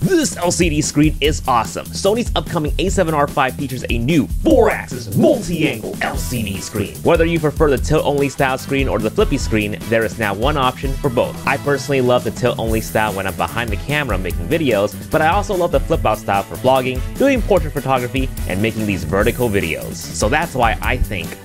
This LCD screen is awesome. Sony's upcoming a7R5 features a new 4-axis multi-angle LCD screen. Whether you prefer the tilt-only style screen or the flippy screen, there is now one option for both. I personally love the tilt-only style when I'm behind the camera making videos, but I also love the flip-out style for vlogging, doing portrait photography, and making these vertical videos. So that's why I think